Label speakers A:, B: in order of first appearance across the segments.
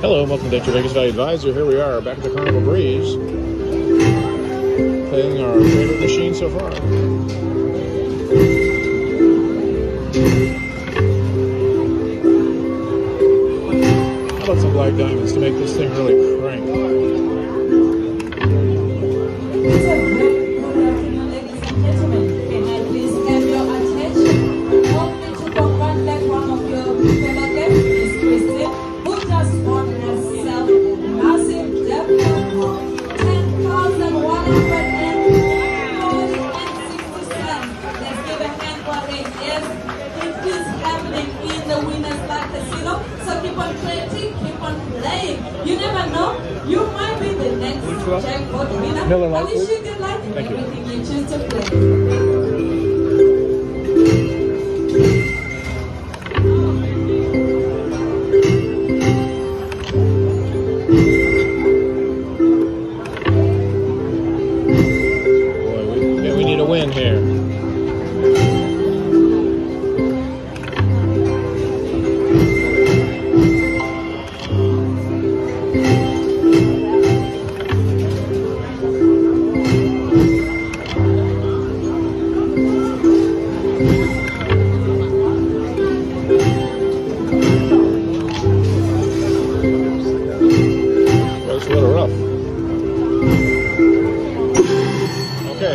A: Hello, welcome to Your Vegas Value Advisor. Here we are back at the Carnival Breeze, playing our favorite machine so far. How about some black diamonds to make this thing really crank?
B: So keep on playing, keep on playing. You never know, you might be the next jackpot winner.
A: Miller
B: I wish you good luck in
A: Thank you.
B: everything you choose to play.
A: Boy, we need a win here.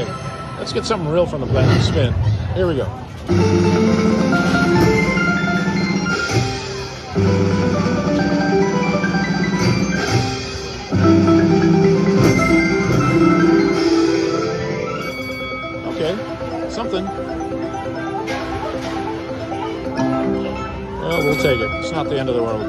A: Okay, let's get something real from the platinum spin. Here we go. Okay, something. Well, we'll take it. It's not the end of the world.